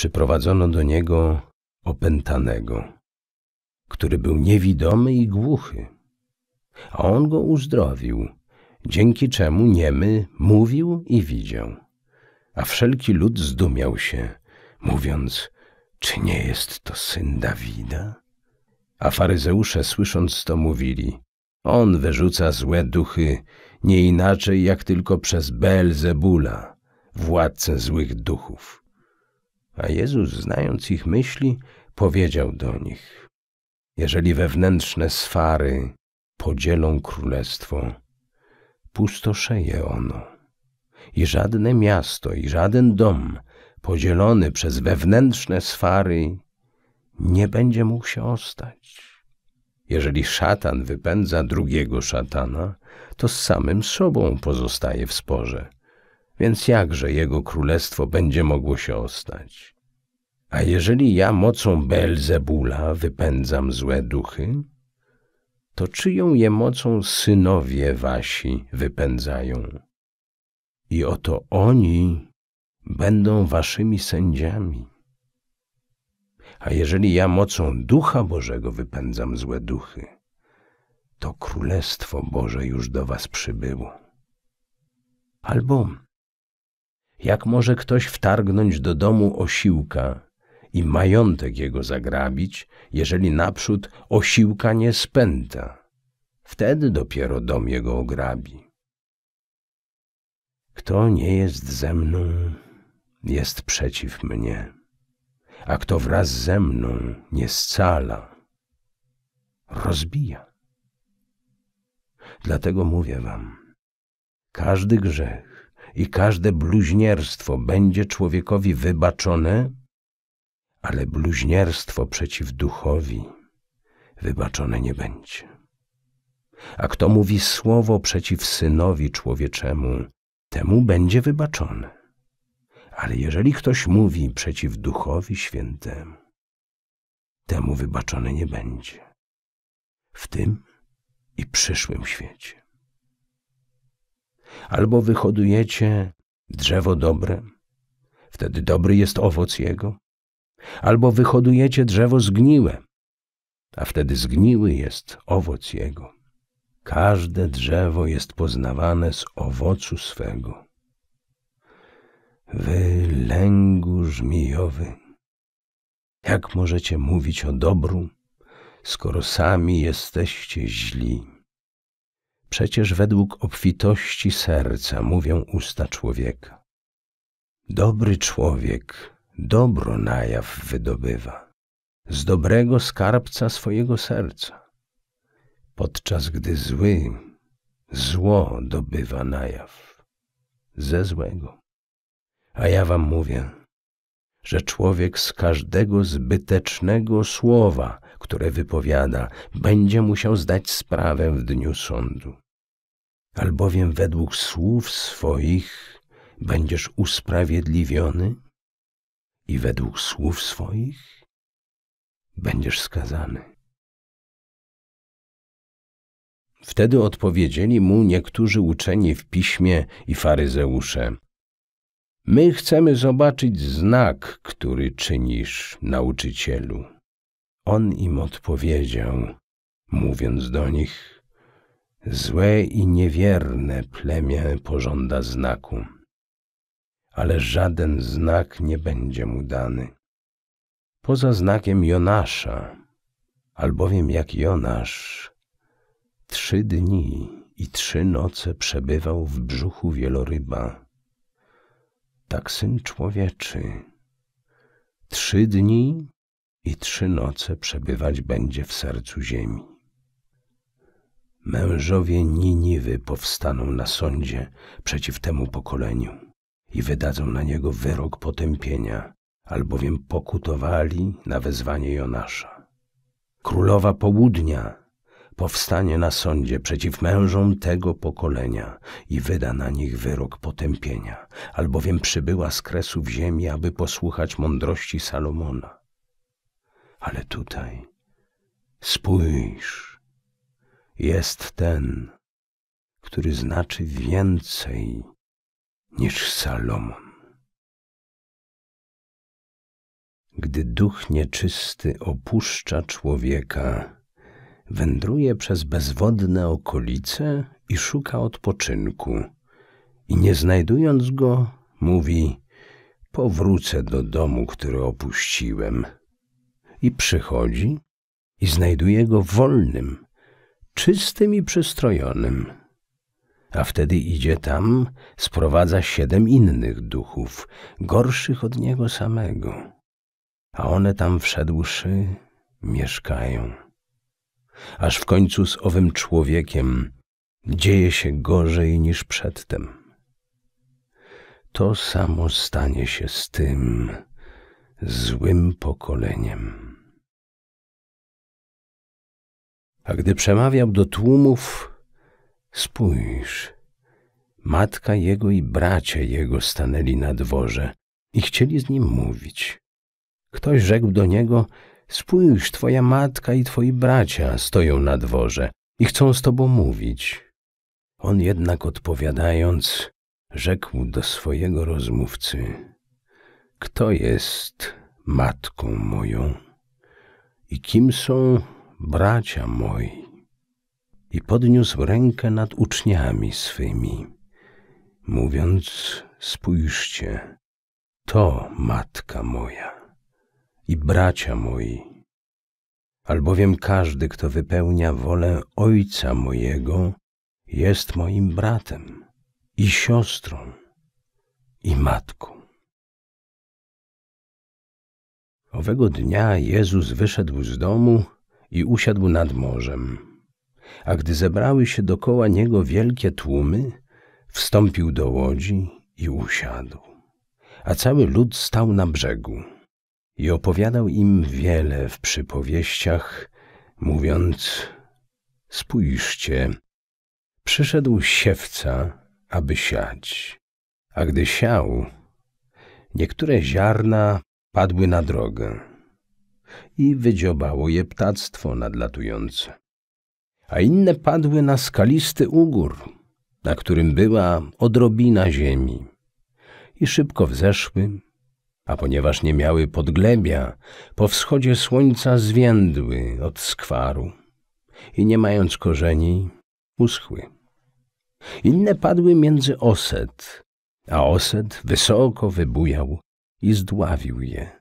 przyprowadzono do niego opętanego, który był niewidomy i głuchy, a on go uzdrowił, dzięki czemu niemy mówił i widział. A wszelki lud zdumiał się, mówiąc, czy nie jest to syn Dawida? A faryzeusze słysząc to mówili, on wyrzuca złe duchy nie inaczej jak tylko przez Beelzebula, władcę złych duchów. A Jezus, znając ich myśli, powiedział do nich, jeżeli wewnętrzne sfary podzielą królestwo, pustoszeje ono. I żadne miasto i żaden dom podzielony przez wewnętrzne sfary nie będzie mógł się ostać. Jeżeli szatan wypędza drugiego szatana, to z samym sobą pozostaje w sporze. Więc jakże jego królestwo będzie mogło się ostać? A jeżeli ja mocą Belzebula wypędzam złe duchy, to czyją je mocą synowie wasi wypędzają? I oto oni będą waszymi sędziami. A jeżeli ja mocą Ducha Bożego wypędzam złe duchy, to Królestwo Boże już do was przybyło. Albo jak może ktoś wtargnąć do domu osiłka i majątek jego zagrabić, jeżeli naprzód osiłka nie spęta? Wtedy dopiero dom jego ograbi. Kto nie jest ze mną, jest przeciw mnie, a kto wraz ze mną nie scala, rozbija. Dlatego mówię wam, każdy grzech i każde bluźnierstwo będzie człowiekowi wybaczone, ale bluźnierstwo przeciw duchowi wybaczone nie będzie. A kto mówi słowo przeciw synowi człowieczemu, temu będzie wybaczone. Ale jeżeli ktoś mówi przeciw Duchowi Świętemu, temu wybaczone nie będzie. W tym i przyszłym świecie. Albo wyhodujecie drzewo dobre, wtedy dobry jest owoc jego, albo wyhodujecie drzewo zgniłe, a wtedy zgniły jest owoc jego. Każde drzewo jest poznawane z owocu swego. Wy lęgu żmijowy, jak możecie mówić o dobru, skoro sami jesteście źli? Przecież według obfitości serca mówią usta człowieka. Dobry człowiek dobro na jaw wydobywa, z dobrego skarbca swojego serca podczas gdy zły zło dobywa na jaw ze złego. A ja wam mówię, że człowiek z każdego zbytecznego słowa, które wypowiada, będzie musiał zdać sprawę w dniu sądu. Albowiem według słów swoich będziesz usprawiedliwiony i według słów swoich będziesz skazany. Wtedy odpowiedzieli mu niektórzy uczeni w piśmie i faryzeusze. My chcemy zobaczyć znak, który czynisz, nauczycielu. On im odpowiedział, mówiąc do nich, złe i niewierne plemię pożąda znaku, ale żaden znak nie będzie mu dany. Poza znakiem Jonasza, albowiem jak Jonasz Trzy dni i trzy noce przebywał w brzuchu wieloryba. Tak syn człowieczy trzy dni i trzy noce przebywać będzie w sercu ziemi. Mężowie Niniwy powstaną na sądzie przeciw temu pokoleniu i wydadzą na niego wyrok potępienia, albowiem pokutowali na wezwanie Jonasza. Królowa południa powstanie na sądzie przeciw mężom tego pokolenia i wyda na nich wyrok potępienia, albowiem przybyła z kresów ziemi, aby posłuchać mądrości Salomona. Ale tutaj spójrz, jest ten, który znaczy więcej niż Salomon. gdy duch nieczysty opuszcza człowieka, wędruje przez bezwodne okolice i szuka odpoczynku. I nie znajdując go, mówi: Powrócę do domu, który opuściłem. I przychodzi i znajduje go wolnym, czystym i przystrojonym. A wtedy idzie tam, sprowadza siedem innych duchów, gorszych od niego samego. A one tam wszedłszy mieszkają. Aż w końcu z owym człowiekiem dzieje się gorzej niż przedtem. To samo stanie się z tym złym pokoleniem. A gdy przemawiał do tłumów, spójrz, matka jego i bracia jego stanęli na dworze i chcieli z nim mówić. Ktoś rzekł do niego, spójrz, twoja matka i twoi bracia stoją na dworze i chcą z tobą mówić. On jednak odpowiadając, rzekł do swojego rozmówcy, kto jest matką moją i kim są bracia moi. I podniósł rękę nad uczniami swymi, mówiąc, spójrzcie, to matka moja i bracia moi. Albowiem każdy, kto wypełnia wolę Ojca mojego, jest moim bratem i siostrą i matką. Owego dnia Jezus wyszedł z domu i usiadł nad morzem. A gdy zebrały się dokoła niego wielkie tłumy, wstąpił do łodzi i usiadł. A cały lud stał na brzegu i opowiadał im wiele w przypowieściach, mówiąc: Spójrzcie, przyszedł siewca, aby siać. A gdy siał, niektóre ziarna padły na drogę i wydziobało je ptactwo nadlatujące. A inne padły na skalisty ugór, na którym była odrobina ziemi i szybko wzeszły, a ponieważ nie miały podglebia, po wschodzie słońca zwiędły od skwaru i nie mając korzeni, uschły. Inne padły między oset, a oset wysoko wybujał i zdławił je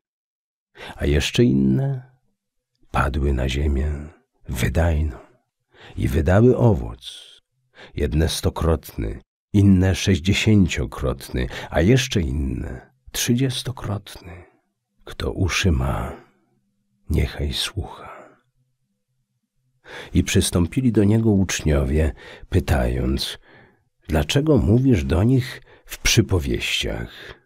a jeszcze inne padły na ziemię wydajną i wydały owoc, jedne stokrotny, inne sześćdziesięciokrotny, a jeszcze inne trzydziestokrotny. Kto uszy ma, niechaj słucha. I przystąpili do niego uczniowie, pytając, dlaczego mówisz do nich w przypowieściach?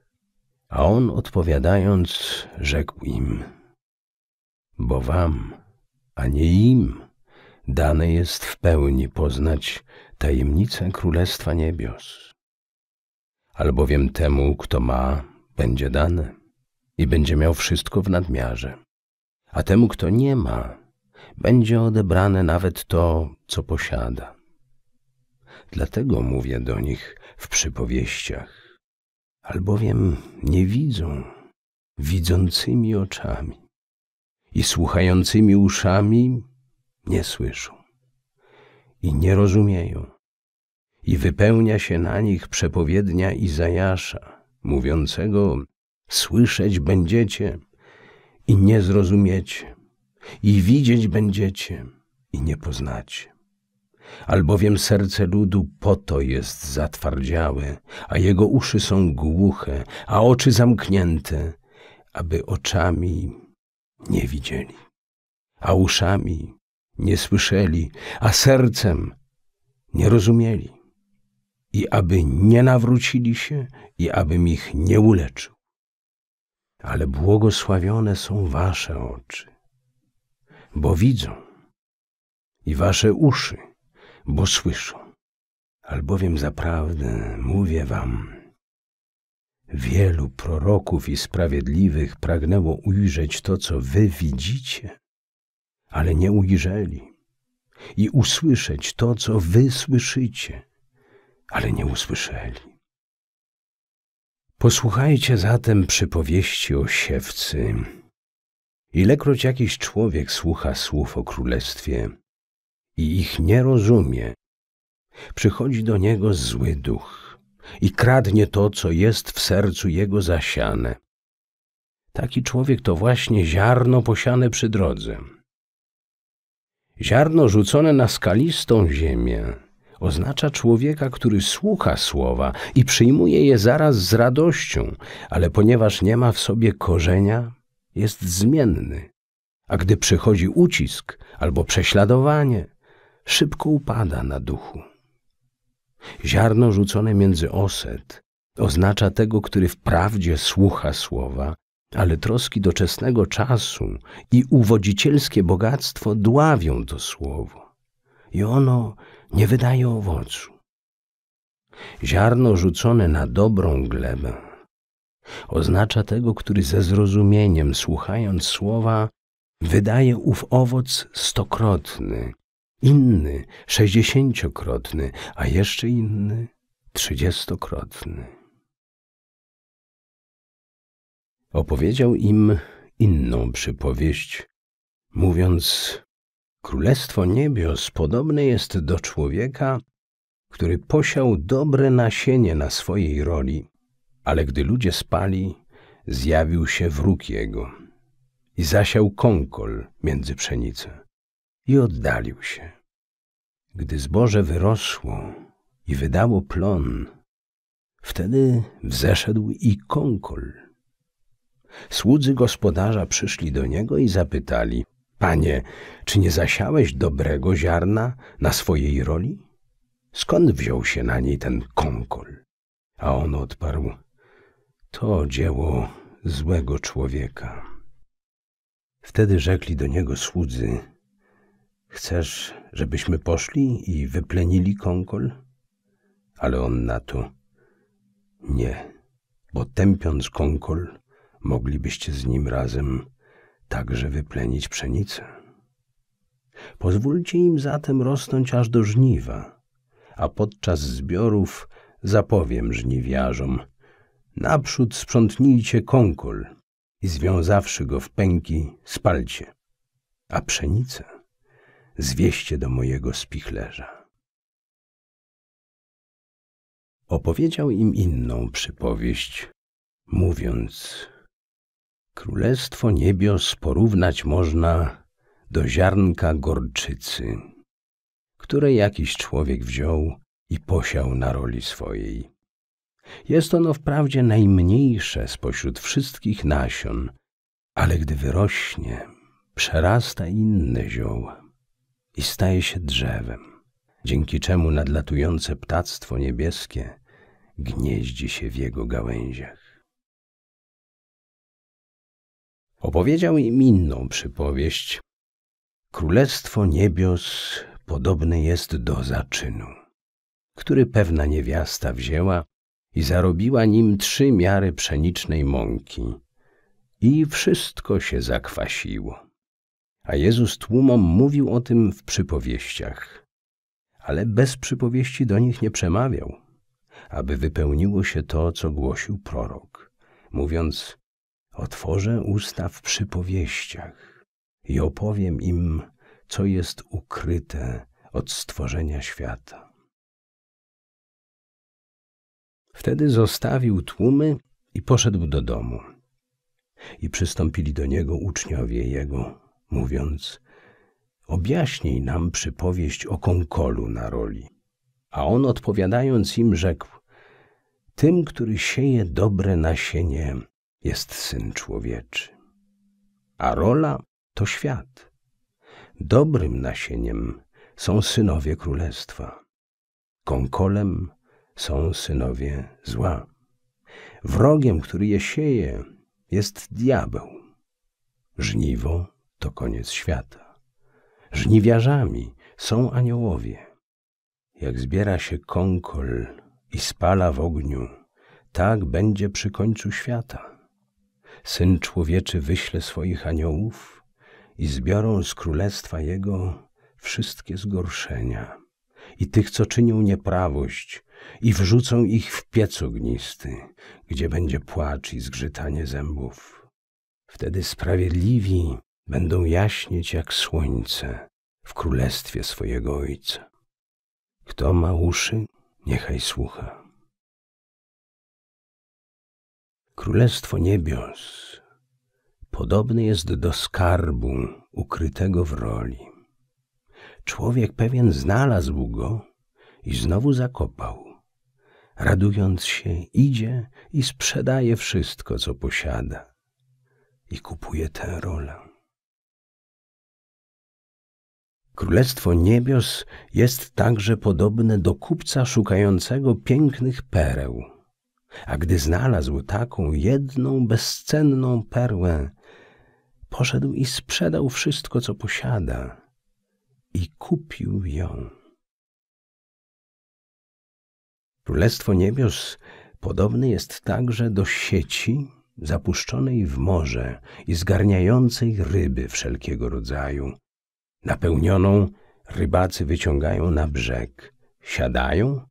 A on odpowiadając, rzekł im: Bo wam, a nie im, dane jest w pełni poznać tajemnicę Królestwa Niebios. Albowiem temu, kto ma, będzie dane i będzie miał wszystko w nadmiarze, a temu, kto nie ma, będzie odebrane nawet to, co posiada. Dlatego mówię do nich w przypowieściach albowiem nie widzą widzącymi oczami i słuchającymi uszami nie słyszą i nie rozumieją. I wypełnia się na nich przepowiednia Izajasza, mówiącego: Słyszeć będziecie i nie zrozumiecie, i widzieć będziecie i nie poznacie albowiem serce ludu po to jest zatwardziałe, a jego uszy są głuche, a oczy zamknięte, aby oczami nie widzieli, a uszami nie słyszeli, a sercem nie rozumieli, i aby nie nawrócili się, i abym ich nie uleczył. Ale błogosławione są wasze oczy, bo widzą, i wasze uszy, bo słyszą. Albowiem zaprawdę mówię wam, wielu proroków i sprawiedliwych pragnęło ujrzeć to, co wy widzicie, ale nie ujrzeli, i usłyszeć to, co wy słyszycie, ale nie usłyszeli. Posłuchajcie zatem przypowieści o siewcy Ilekroć jakiś człowiek słucha słów o królestwie i ich nie rozumie, przychodzi do niego zły duch i kradnie to, co jest w sercu jego zasiane. Taki człowiek to właśnie ziarno posiane przy drodze. Ziarno rzucone na skalistą ziemię oznacza człowieka, który słucha słowa i przyjmuje je zaraz z radością, ale ponieważ nie ma w sobie korzenia, jest zmienny. A gdy przychodzi ucisk albo prześladowanie, szybko upada na duchu. Ziarno rzucone między oset oznacza tego, który wprawdzie słucha słowa, ale troski doczesnego czasu i uwodzicielskie bogactwo dławią to słowo i ono nie wydaje owocu. Ziarno rzucone na dobrą glebę oznacza tego, który ze zrozumieniem, słuchając słowa, wydaje ów owoc stokrotny, inny sześćdziesięciokrotny, a jeszcze inny trzydziestokrotny. Opowiedział im inną przypowieść, mówiąc: Królestwo niebios podobne jest do człowieka, który posiał dobre nasienie na swojej roli, ale gdy ludzie spali, zjawił się wróg jego i zasiał kąkol między pszenicę i oddalił się. Gdy zboże wyrosło i wydało plon, wtedy wzeszedł i kąkol. Słudzy gospodarza przyszli do niego i zapytali, Panie, czy nie zasiałeś dobrego ziarna na swojej roli? Skąd wziął się na niej ten kąkol? A on odparł, to dzieło złego człowieka. Wtedy rzekli do niego słudzy, chcesz, żebyśmy poszli i wyplenili kąkol? Ale on na to, nie, bo tępiąc kąkol, moglibyście z nim razem także wyplenić pszenicę. Pozwólcie im zatem rosnąć aż do żniwa, a podczas zbiorów zapowiem żniwiarzom, naprzód sprzątnijcie kąkol i związawszy go w pęki, spalcie, a pszenicę zwieście do mojego spichlerza. Opowiedział im inną przypowieść, mówiąc, Królestwo niebios porównać można do ziarnka gorczycy, które jakiś człowiek wziął i posiał na roli swojej. Jest ono wprawdzie najmniejsze spośród wszystkich nasion, ale gdy wyrośnie, przerasta inne zioła i staje się drzewem, dzięki czemu nadlatujące ptactwo niebieskie gnieździ się w jego gałęziach. Opowiedział im inną przypowieść. Królestwo niebios podobne jest do zaczynu, który pewna niewiasta wzięła i zarobiła nim trzy miary pszenicznej mąki. I wszystko się zakwasiło. A Jezus tłumom mówił o tym w przypowieściach, ale bez przypowieści do nich nie przemawiał, aby wypełniło się to, co głosił prorok, mówiąc Otworzę usta w przypowieściach i opowiem im, co jest ukryte od stworzenia świata. Wtedy zostawił tłumy i poszedł do domu. I przystąpili do niego uczniowie jego, mówiąc: Objaśnij nam przypowieść o konkolu na roli. A on odpowiadając im rzekł: Tym, który sieje dobre nasienie, jest Syn Człowieczy. A rola to świat. Dobrym nasieniem są synowie Królestwa. Konkolem są synowie zła. Wrogiem, który je sieje, jest diabeł. Żniwo to koniec świata. Żniwiarzami są aniołowie. Jak zbiera się konkol i spala w ogniu, tak będzie przy końcu świata. Syn Człowieczy wyśle swoich aniołów i zbiorą z królestwa Jego wszystkie zgorszenia i tych, co czynią nieprawość i wrzucą ich w piec ognisty, gdzie będzie płacz i zgrzytanie zębów. Wtedy sprawiedliwi będą jaśnieć jak słońce w królestwie swojego Ojca. Kto ma uszy, niechaj słucha. Królestwo niebios podobny jest do skarbu ukrytego w roli. Człowiek pewien znalazł go i znowu zakopał. Radując się, idzie i sprzedaje wszystko, co posiada i kupuje tę rolę. Królestwo niebios jest także podobne do kupca szukającego pięknych pereł. A gdy znalazł taką jedną bezcenną perłę, poszedł i sprzedał wszystko, co posiada i kupił ją. Królestwo niebios podobne jest także do sieci zapuszczonej w morze i zgarniającej ryby wszelkiego rodzaju. Napełnioną rybacy wyciągają na brzeg, siadają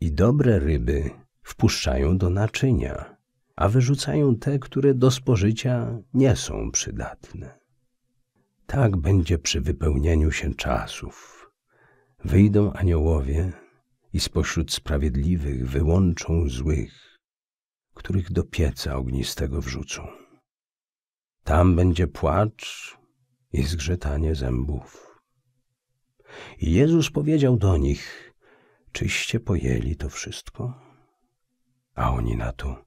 i dobre ryby wpuszczają do naczynia, a wyrzucają te, które do spożycia nie są przydatne. Tak będzie przy wypełnieniu się czasów. Wyjdą aniołowie i spośród sprawiedliwych wyłączą złych, których do pieca ognistego wrzucą. Tam będzie płacz i zgrzytanie zębów. I Jezus powiedział do nich, czyście pojęli to wszystko? A oni na to,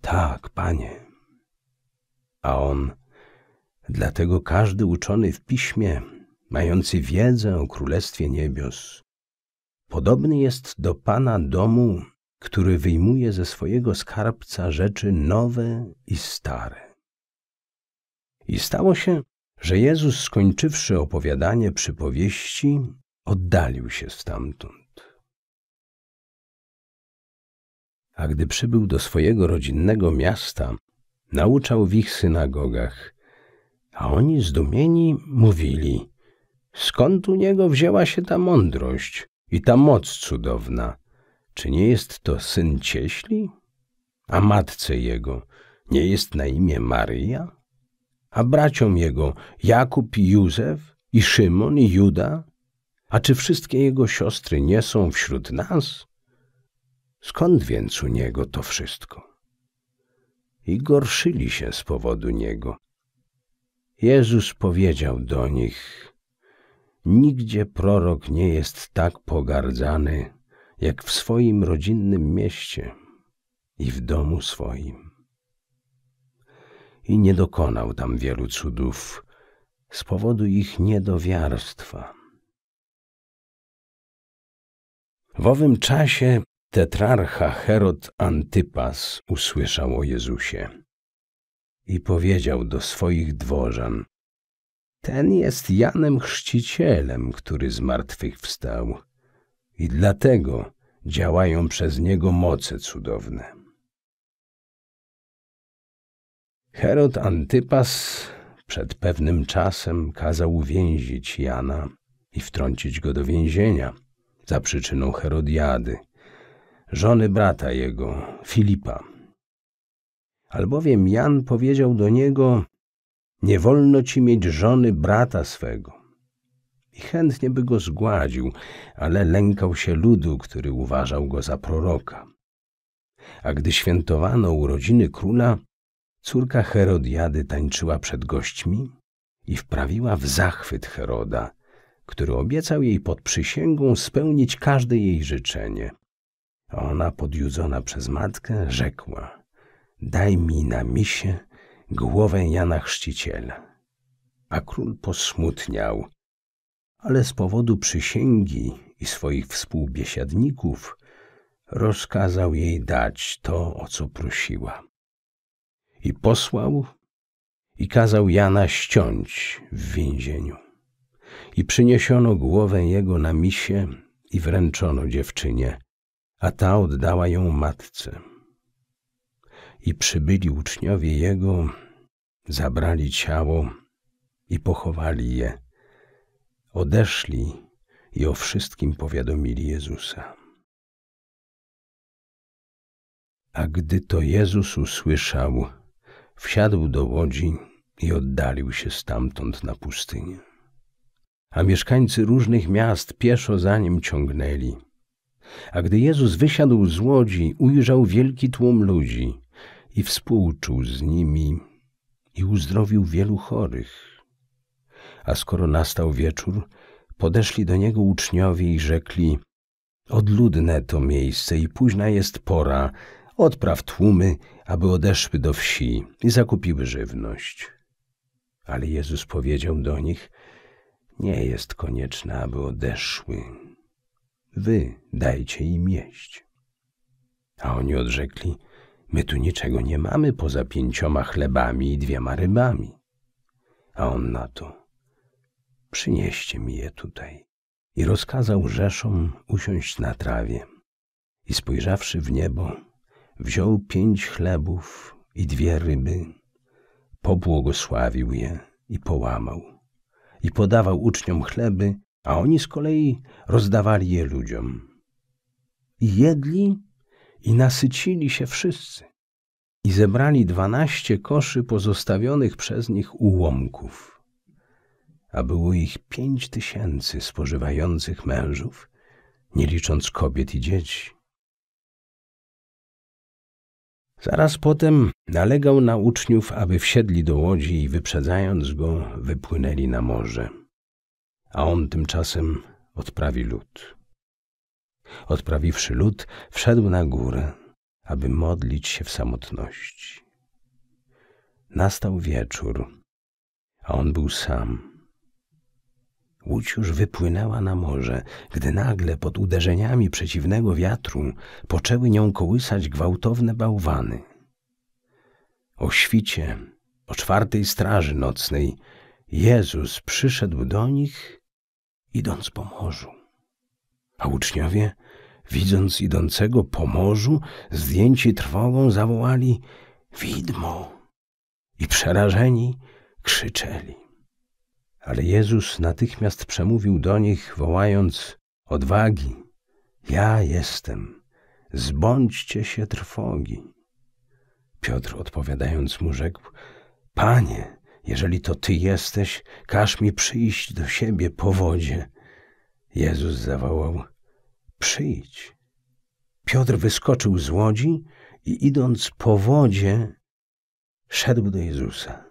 tak, panie. A on, dlatego każdy uczony w piśmie, mający wiedzę o Królestwie Niebios, podobny jest do pana domu, który wyjmuje ze swojego skarbca rzeczy nowe i stare. I stało się, że Jezus, skończywszy opowiadanie przypowieści, oddalił się stamtąd. A gdy przybył do swojego rodzinnego miasta, nauczał w ich synagogach, a oni zdumieni mówili, skąd u niego wzięła się ta mądrość i ta moc cudowna? Czy nie jest to syn cieśli? A matce jego nie jest na imię Maryja? A braciom jego Jakub i Józef, i Szymon i Juda? A czy wszystkie jego siostry nie są wśród nas? Skąd więc u niego to wszystko? I gorszyli się z powodu niego. Jezus powiedział do nich, nigdzie prorok nie jest tak pogardzany, jak w swoim rodzinnym mieście i w domu swoim. I nie dokonał tam wielu cudów z powodu ich niedowiarstwa. W owym czasie Tetrarcha Herod Antypas usłyszał o Jezusie i powiedział do swoich dworzan, ten jest Janem Chrzcicielem, który z martwych wstał i dlatego działają przez niego moce cudowne. Herod Antypas przed pewnym czasem kazał uwięzić Jana i wtrącić go do więzienia za przyczyną Herodiady, żony brata jego, Filipa. Albowiem Jan powiedział do niego, nie wolno ci mieć żony brata swego. I chętnie by go zgładził, ale lękał się ludu, który uważał go za proroka. A gdy świętowano urodziny króla, córka Herodiady tańczyła przed gośćmi i wprawiła w zachwyt Heroda, który obiecał jej pod przysięgą spełnić każde jej życzenie. Ona, podjudzona przez matkę, rzekła, daj mi na misie głowę Jana Chrzciciela. A król posmutniał, ale z powodu przysięgi i swoich współbiesiadników rozkazał jej dać to, o co prosiła. I posłał i kazał Jana ściąć w więzieniu. I przyniesiono głowę jego na misie i wręczono dziewczynie, a ta oddała ją matce. I przybyli uczniowie jego, zabrali ciało i pochowali je. Odeszli i o wszystkim powiadomili Jezusa. A gdy to Jezus usłyszał, wsiadł do łodzi i oddalił się stamtąd na pustynię. A mieszkańcy różnych miast pieszo za nim ciągnęli. A gdy Jezus wysiadł z łodzi, ujrzał wielki tłum ludzi i współczuł z nimi i uzdrowił wielu chorych. A skoro nastał wieczór, podeszli do niego uczniowie i rzekli: Odludne to miejsce i późna jest pora, odpraw tłumy, aby odeszły do wsi i zakupiły żywność. Ale Jezus powiedział do nich: Nie jest konieczne, aby odeszły. Wy dajcie im jeść. A oni odrzekli: My tu niczego nie mamy poza pięcioma chlebami i dwiema rybami. A on na to: Przynieście mi je tutaj. I rozkazał Rzeszom usiąść na trawie. I spojrzawszy w niebo, wziął pięć chlebów i dwie ryby, pobłogosławił je i połamał. I podawał uczniom chleby, a oni z kolei rozdawali je ludziom. I jedli i nasycili się wszyscy. I zebrali dwanaście koszy pozostawionych przez nich ułomków. A było ich pięć tysięcy spożywających mężów, nie licząc kobiet i dzieci. Zaraz potem nalegał na uczniów, aby wsiedli do łodzi i wyprzedzając go, wypłynęli na morze. A on tymczasem odprawi lud. Odprawiwszy lud, wszedł na górę, aby modlić się w samotności. Nastał wieczór, a on był sam. Łódź już wypłynęła na morze, gdy nagle pod uderzeniami przeciwnego wiatru poczęły nią kołysać gwałtowne bałwany. O świcie, o czwartej straży nocnej, Jezus przyszedł do nich, idąc po morzu. A uczniowie, widząc idącego po morzu, zdjęci trwogą zawołali widmo i przerażeni krzyczeli. Ale Jezus natychmiast przemówił do nich, wołając: Odwagi, ja jestem, zbądźcie się trwogi. Piotr odpowiadając mu rzekł: Panie, jeżeli to ty jesteś, każ mi przyjść do siebie po wodzie. Jezus zawołał: Przyjdź. Piotr wyskoczył z łodzi i idąc po wodzie, szedł do Jezusa.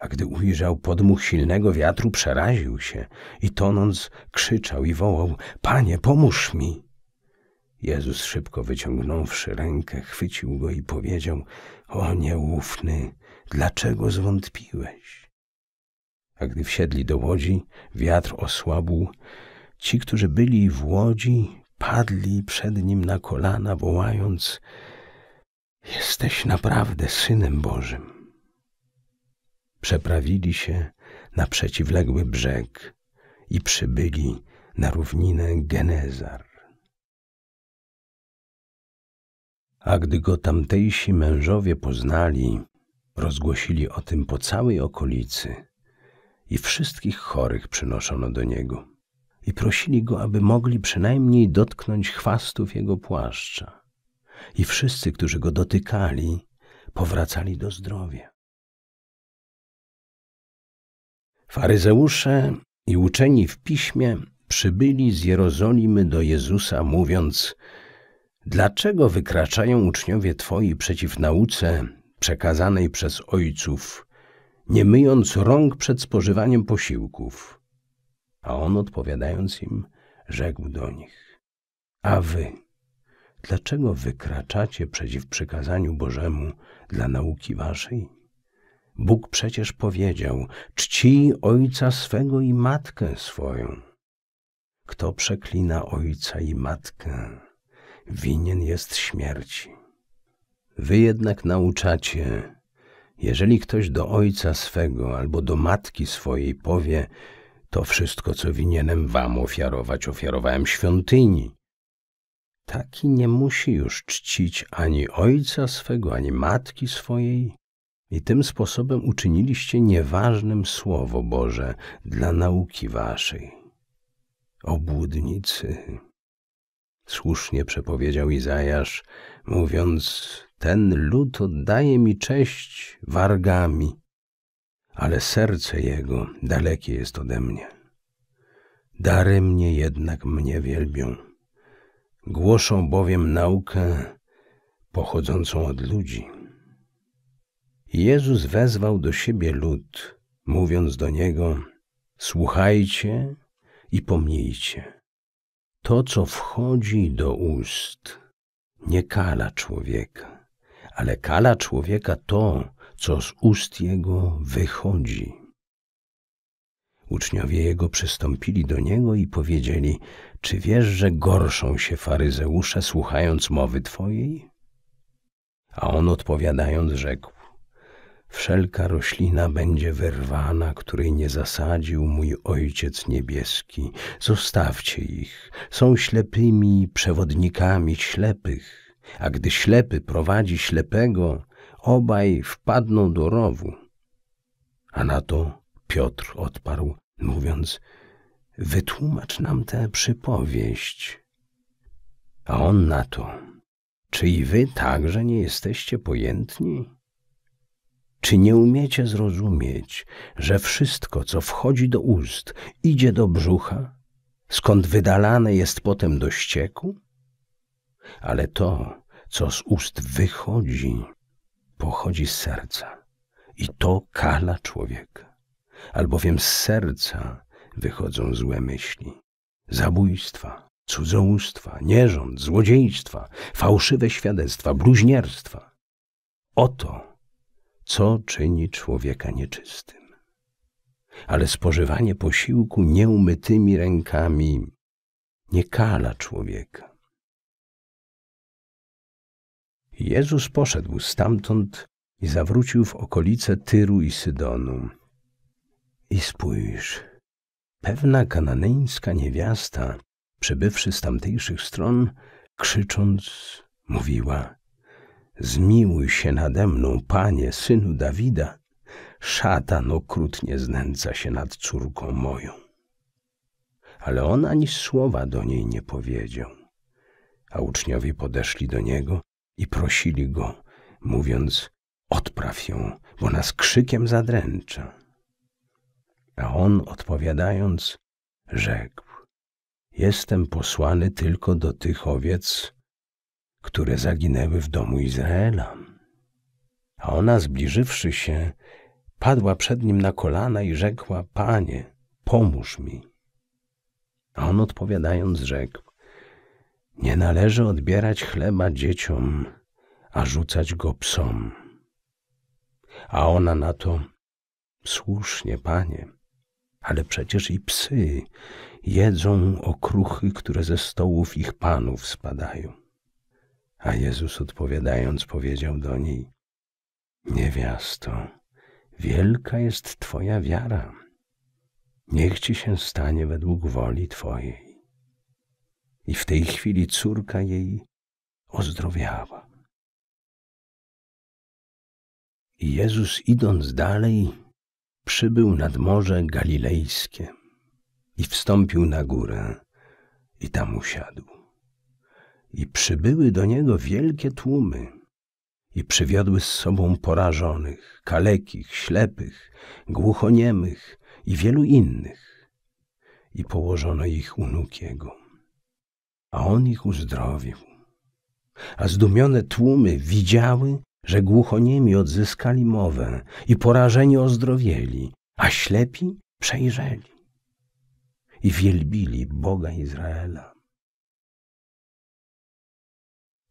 A gdy ujrzał podmuch silnego wiatru, przeraził się i tonąc krzyczał i wołał: Panie, pomóż mi! Jezus szybko wyciągnąwszy rękę, chwycił go i powiedział: O nieufny, dlaczego zwątpiłeś? A gdy wsiedli do łodzi, wiatr osłabł. Ci, którzy byli w łodzi, padli przed nim na kolana, wołając: Jesteś naprawdę synem Bożym przeprawili się na przeciwległy brzeg i przybyli na równinę Genezar. A gdy go tamtejsi mężowie poznali, rozgłosili o tym po całej okolicy i wszystkich chorych przynoszono do niego i prosili go, aby mogli przynajmniej dotknąć chwastów jego płaszcza. I wszyscy, którzy go dotykali, powracali do zdrowia. Faryzeusze i uczeni w piśmie przybyli z Jerozolimy do Jezusa, mówiąc: Dlaczego wykraczają uczniowie Twoi przeciw nauce przekazanej przez ojców, nie myjąc rąk przed spożywaniem posiłków? A on odpowiadając im, rzekł do nich: A wy, dlaczego wykraczacie przeciw przykazaniu Bożemu dla nauki waszej? Bóg przecież powiedział: Czcij ojca swego i matkę swoją. Kto przeklina ojca i matkę, winien jest śmierci. Wy jednak nauczacie, jeżeli ktoś do ojca swego albo do matki swojej powie, to wszystko, co winienem wam ofiarować, ofiarowałem świątyni. Taki nie musi już czcić ani ojca swego, ani matki swojej, i tym sposobem uczyniliście nieważnym Słowo Boże dla nauki waszej. Obłudnicy. Słusznie przepowiedział Izajasz, mówiąc, ten lud oddaje mi cześć wargami, ale serce jego dalekie jest ode mnie. Dary mnie jednak mnie wielbią. Głoszą bowiem naukę pochodzącą od ludzi. Jezus wezwał do siebie lud, mówiąc do niego: Słuchajcie i pomnijcie. To, co wchodzi do ust, nie kala człowieka, ale kala człowieka to, co z ust jego wychodzi. Uczniowie jego przystąpili do niego i powiedzieli: Czy wiesz, że gorszą się faryzeusze, słuchając mowy twojej? A on odpowiadając, rzekł: Wszelka roślina będzie wyrwana, której nie zasadził mój Ojciec Niebieski. Zostawcie ich. Są ślepymi przewodnikami ślepych. A gdy ślepy prowadzi ślepego, obaj wpadną do rowu. A na to Piotr odparł, mówiąc, wytłumacz nam tę przypowieść. A on na to, czy i wy także nie jesteście pojętni? Czy nie umiecie zrozumieć, że wszystko, co wchodzi do ust, idzie do brzucha, skąd wydalane jest potem do ścieku? Ale to, co z ust wychodzi, pochodzi z serca i to kala człowieka, albowiem z serca wychodzą złe myśli, zabójstwa, cudzołóstwa, nierząd, złodziejstwa, fałszywe świadectwa, bluźnierstwa. Oto co czyni człowieka nieczystym. Ale spożywanie posiłku nieumytymi rękami nie kala człowieka. Jezus poszedł stamtąd i zawrócił w okolice Tyru i Sydonu. I spójrz, pewna kananeńska niewiasta, przybywszy z tamtejszych stron, krzycząc, mówiła – Zmiłuj się nade mną, panie, synu Dawida. Szatan okrutnie znęca się nad córką moją. Ale on ani słowa do niej nie powiedział. A uczniowie podeszli do niego i prosili go, mówiąc, odpraw ją, bo nas krzykiem zadręcza. A on odpowiadając, rzekł, jestem posłany tylko do tych owiec, które zaginęły w domu Izraela. A ona, zbliżywszy się, padła przed nim na kolana i rzekła: Panie, pomóż mi. A on odpowiadając, rzekł: Nie należy odbierać chleba dzieciom, a rzucać go psom. A ona na to: Słusznie, panie, ale przecież i psy jedzą okruchy, które ze stołów ich panów spadają. A Jezus odpowiadając powiedział do niej, Niewiasto, wielka jest Twoja wiara. Niech Ci się stanie według woli Twojej. I w tej chwili córka jej ozdrowiała. I Jezus idąc dalej, przybył nad Morze Galilejskie i wstąpił na górę i tam usiadł. I przybyły do niego wielkie tłumy i przywiodły z sobą porażonych, kalekich, ślepych, głuchoniemych i wielu innych. I położono ich u nóg jego. A on ich uzdrowił. A zdumione tłumy widziały, że głuchoniemi odzyskali mowę i porażeni ozdrowieli, a ślepi przejrzeli i wielbili Boga Izraela.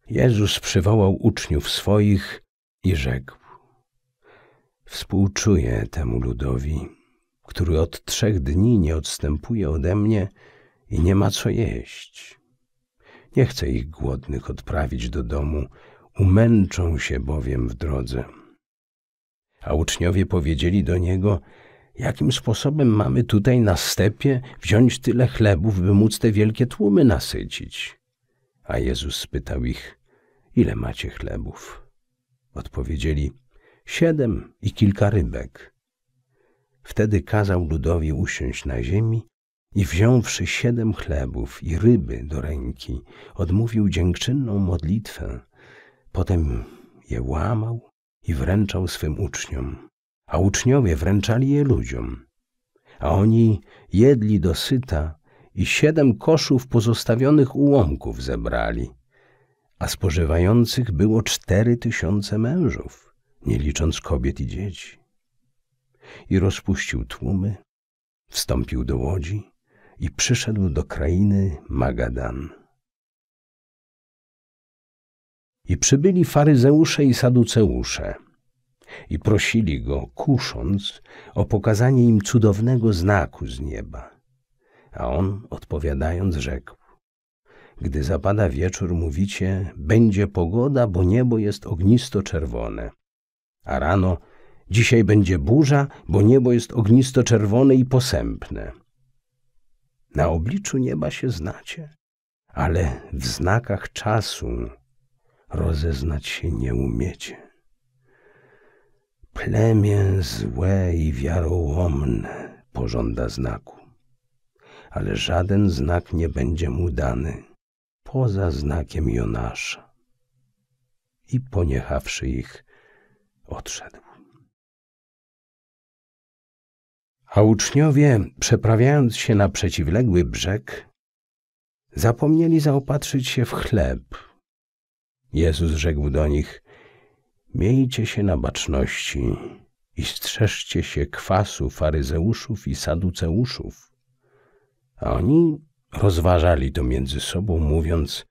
Jezus przywołał uczniów swoich i rzekł: Współczuję temu ludowi, który od trzech dni nie odstępuje ode mnie i nie ma co jeść. Nie chcę ich głodnych odprawić do domu, umęczą się bowiem w drodze. A uczniowie powiedzieli do niego: Jakim sposobem mamy tutaj na stepie wziąć tyle chlebów, by móc te wielkie tłumy nasycić? A Jezus spytał ich: Ile macie chlebów? Odpowiedzieli, siedem i kilka rybek. Wtedy kazał ludowi usiąść na ziemi i wziąwszy siedem chlebów i ryby do ręki, odmówił dziękczynną modlitwę. Potem je łamał i wręczał swym uczniom, a uczniowie wręczali je ludziom. A oni jedli do syta i siedem koszów pozostawionych ułomków zebrali, a spożywających było cztery tysiące mężów, nie licząc kobiet i dzieci. I rozpuścił tłumy, wstąpił do łodzi i przyszedł do krainy Magadan. I przybyli faryzeusze i saduceusze i prosili go, kusząc, o pokazanie im cudownego znaku z nieba. A on, odpowiadając, rzekł, gdy zapada wieczór, mówicie, będzie pogoda, bo niebo jest ognisto-czerwone. A rano, dzisiaj będzie burza, bo niebo jest ognisto-czerwone i posępne. Na obliczu nieba się znacie, ale w znakach czasu rozeznać się nie umiecie. Plemię złe i wiarołomne pożąda znaku, ale żaden znak nie będzie mu dany poza znakiem Jonasza. I poniechawszy ich, odszedł. A uczniowie, przeprawiając się na przeciwległy brzeg, zapomnieli zaopatrzyć się w chleb. Jezus rzekł do nich, miejcie się na baczności i strzeżcie się kwasu faryzeuszów i saduceuszów. A oni rozważali to między sobą, mówiąc,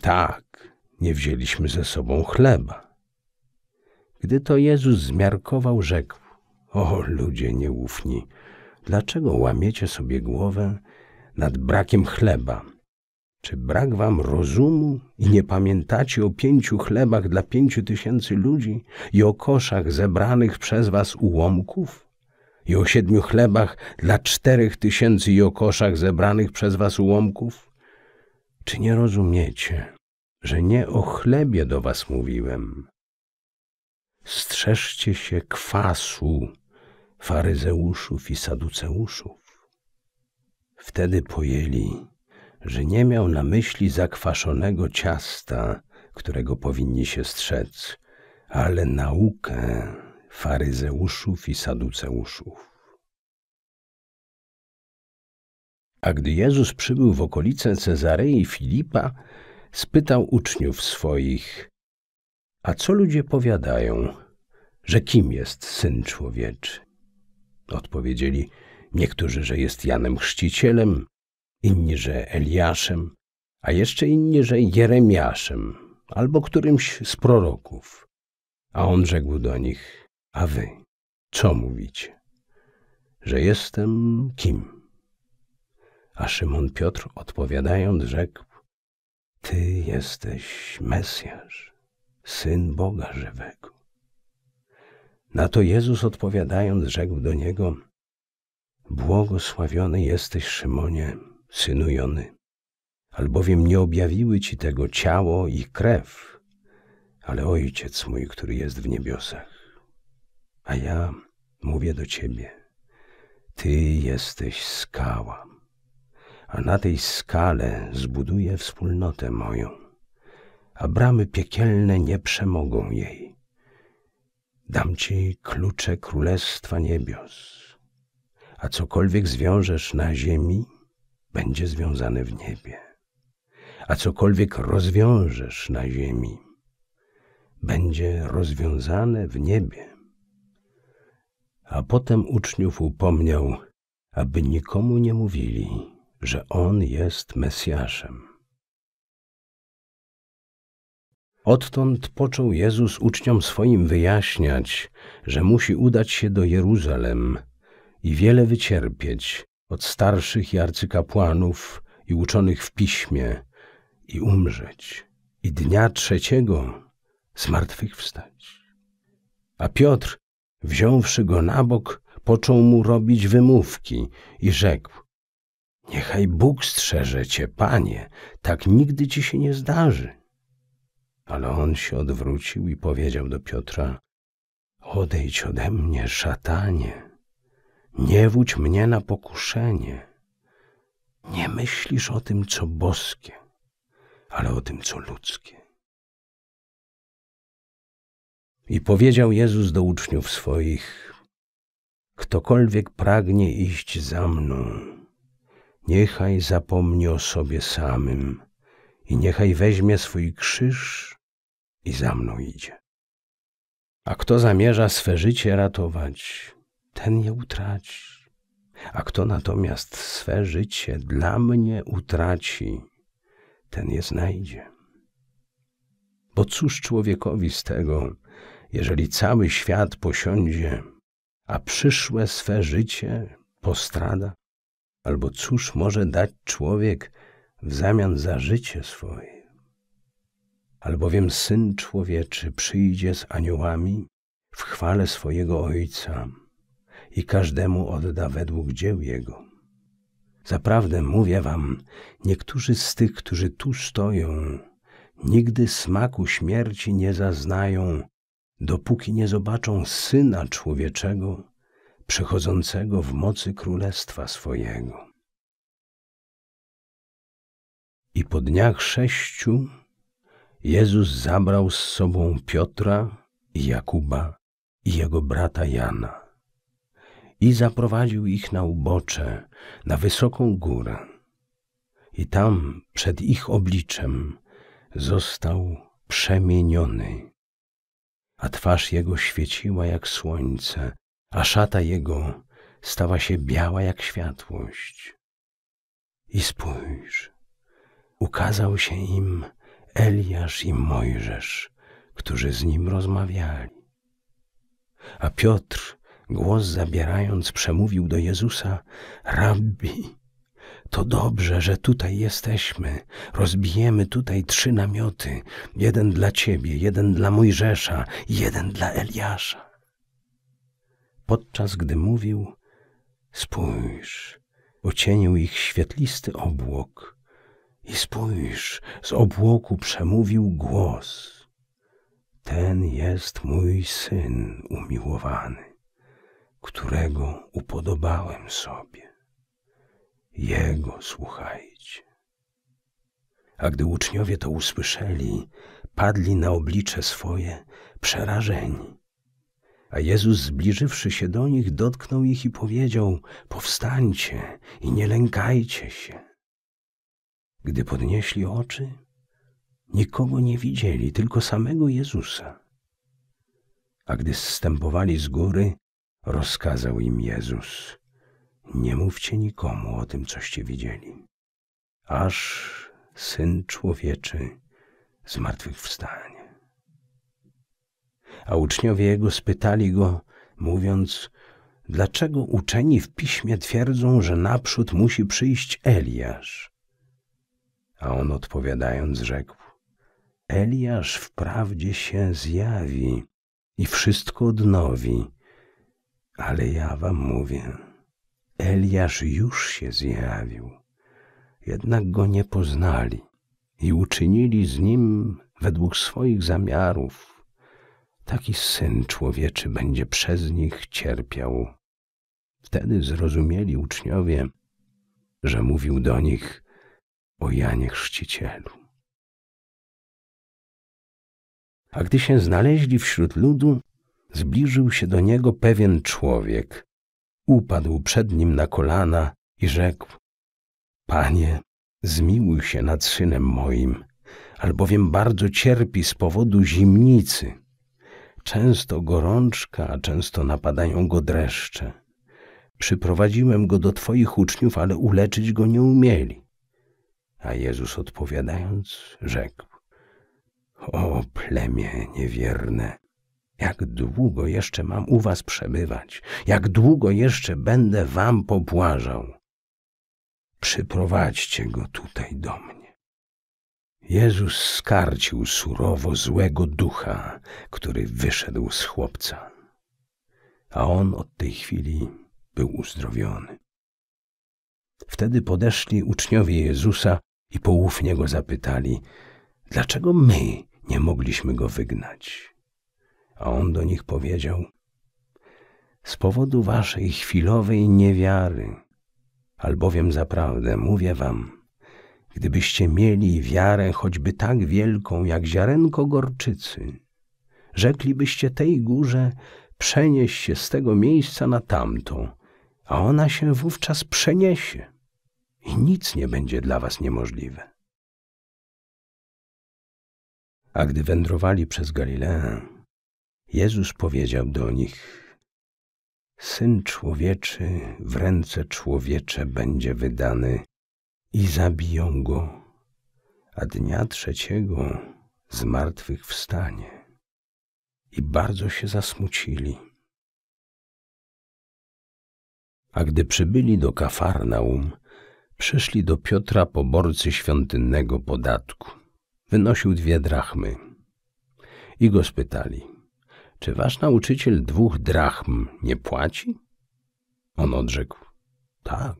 tak, nie wzięliśmy ze sobą chleba. Gdy to Jezus zmiarkował, rzekł, o ludzie nieufni, dlaczego łamiecie sobie głowę nad brakiem chleba? Czy brak wam rozumu i nie pamiętacie o pięciu chlebach dla pięciu tysięcy ludzi i o koszach zebranych przez was ułomków? I o siedmiu chlebach dla czterech tysięcy i o koszach zebranych przez was ułomków? Czy nie rozumiecie, że nie o chlebie do was mówiłem? Strzeżcie się kwasu, faryzeuszów i saduceuszów. Wtedy pojęli, że nie miał na myśli zakwaszonego ciasta, którego powinni się strzec, ale naukę faryzeuszów i saduceuszów. A gdy Jezus przybył w okolice Cezarei Filipa, spytał uczniów swoich, a co ludzie powiadają, że kim jest Syn Człowieczy? Odpowiedzieli niektórzy, że jest Janem Chrzcicielem, inni, że Eliaszem, a jeszcze inni, że Jeremiaszem albo którymś z proroków. A on rzekł do nich, a wy, co mówicie? Że jestem kim? A Szymon Piotr odpowiadając rzekł, ty jesteś Mesjasz, Syn Boga żywego. Na to Jezus odpowiadając rzekł do niego, Błogosławiony jesteś, Szymonie, synu Jony, albowiem nie objawiły ci tego ciało i krew, ale Ojciec mój, który jest w niebiosach. A ja mówię do ciebie, ty jesteś skała, a na tej skale zbuduję wspólnotę moją, a bramy piekielne nie przemogą jej. Dam ci klucze królestwa niebios a cokolwiek zwiążesz na ziemi, będzie związane w niebie. A cokolwiek rozwiążesz na ziemi, będzie rozwiązane w niebie. A potem uczniów upomniał, aby nikomu nie mówili, że On jest Mesjaszem. Odtąd począł Jezus uczniom swoim wyjaśniać, że musi udać się do Jeruzalem i wiele wycierpieć od starszych i arcykapłanów i uczonych w piśmie i umrzeć i dnia trzeciego zmartwychwstać. A Piotr, wziąwszy go na bok, począł mu robić wymówki i rzekł, niechaj Bóg strzeże cię, panie, tak nigdy ci się nie zdarzy. Ale on się odwrócił i powiedział do Piotra, odejdź ode mnie, szatanie, nie wódź mnie na pokuszenie. Nie myślisz o tym, co boskie, ale o tym, co ludzkie. I powiedział Jezus do uczniów swoich: Ktokolwiek pragnie iść za mną, niechaj zapomni o sobie samym i niechaj weźmie swój krzyż i za mną idzie. A kto zamierza swe życie ratować, ten je utraci. A kto natomiast swe życie dla mnie utraci, ten je znajdzie. Bo cóż człowiekowi z tego, jeżeli cały świat posiądzie, a przyszłe swe życie postrada? Albo cóż może dać człowiek w zamian za życie swoje? Albowiem Syn Człowieczy przyjdzie z aniołami w chwale swojego Ojca i każdemu odda według dzieł Jego. Zaprawdę mówię wam, niektórzy z tych, którzy tu stoją, nigdy smaku śmierci nie zaznają, dopóki nie zobaczą Syna Człowieczego przychodzącego w mocy Królestwa swojego. I po dniach sześciu Jezus zabrał z sobą Piotra i Jakuba i jego brata Jana i zaprowadził ich na ubocze, na wysoką górę. I tam, przed ich obliczem, został przemieniony, a twarz jego świeciła jak słońce, a szata jego stała się biała jak światłość. I spójrz, ukazał się im Eliasz i Mojżesz, którzy z nim rozmawiali. A Piotr, głos zabierając, przemówił do Jezusa: Rabbi, to dobrze, że tutaj jesteśmy. Rozbijemy tutaj trzy namioty: jeden dla ciebie, jeden dla Mojżesza, jeden dla Eliasza. Podczas gdy mówił, spójrz, ocienił ich świetlisty obłok i spójrz, z obłoku przemówił głos. Ten jest mój syn umiłowany, którego upodobałem sobie. Jego słuchajcie. A gdy uczniowie to usłyszeli, padli na oblicze swoje, przerażeni. A Jezus, zbliżywszy się do nich, dotknął ich i powiedział: Powstańcie i nie lękajcie się. Gdy podnieśli oczy, nikogo nie widzieli, tylko samego Jezusa. A gdy zstępowali z góry, rozkazał im Jezus: Nie mówcie nikomu o tym, coście widzieli, aż syn człowieczy zmartwychwstanie. A uczniowie jego spytali go, mówiąc: Dlaczego uczeni w piśmie twierdzą, że naprzód musi przyjść Eliasz? A on odpowiadając rzekł, Eliasz wprawdzie się zjawi i wszystko odnowi, ale ja wam mówię, Eliasz już się zjawił, jednak go nie poznali i uczynili z nim według swoich zamiarów. Taki syn człowieczy będzie przez nich cierpiał. Wtedy zrozumieli uczniowie, że mówił do nich o Janie Chrzcicielu. A gdy się znaleźli wśród ludu, zbliżył się do niego pewien człowiek. Upadł przed nim na kolana i rzekł: Panie, zmiłuj się nad synem moim, albowiem bardzo cierpi z powodu zimnicy. Często gorączka, a często napadają go dreszcze. Przyprowadziłem go do Twoich uczniów, ale uleczyć go nie umieli. A Jezus odpowiadając, rzekł: O plemię niewierne, jak długo jeszcze mam u was przebywać? Jak długo jeszcze będę wam pobłażał? Przyprowadźcie go tutaj do mnie. Jezus skarcił surowo złego ducha, który wyszedł z chłopca, a on od tej chwili był uzdrowiony. Wtedy podeszli uczniowie Jezusa i poufnie go zapytali, dlaczego my nie mogliśmy go wygnać? A on do nich powiedział, z powodu waszej chwilowej niewiary, albowiem zaprawdę mówię wam, gdybyście mieli wiarę choćby tak wielką jak ziarenko gorczycy, rzeklibyście tej górze, przenieś się z tego miejsca na tamto, a ona się wówczas przeniesie i nic nie będzie dla was niemożliwe. A gdy wędrowali przez Galileę, Jezus powiedział do nich, Syn człowieczy w ręce człowiecze będzie wydany i zabiją go, a dnia trzeciego z martwych wstanie. I bardzo się zasmucili. A gdy przybyli do Kafarnaum, przyszli do Piotra poborcy świątynnego podatku. Wynosił dwie drachmy. I go spytali, czy wasz nauczyciel dwóch drachm nie płaci? On odrzekł, tak.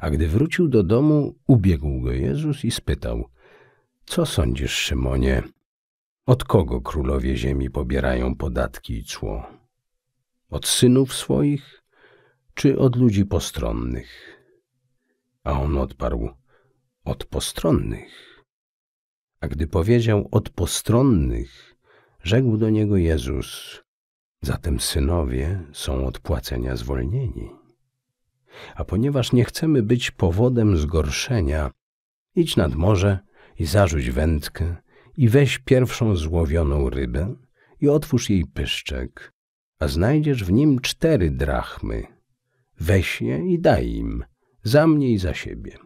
A gdy wrócił do domu, ubiegł go Jezus i spytał, co sądzisz, Szymonie, od kogo królowie ziemi pobierają podatki i cło? Od synów swoich, czy od ludzi postronnych? A on odparł, od postronnych. A gdy powiedział od postronnych, rzekł do niego Jezus, zatem synowie są od płacenia zwolnieni. A ponieważ nie chcemy być powodem zgorszenia, idź nad morze i zarzuć wędkę i weź pierwszą złowioną rybę i otwórz jej pyszczek, a znajdziesz w nim cztery drachmy. Weź je i daj im, za mnie i za siebie.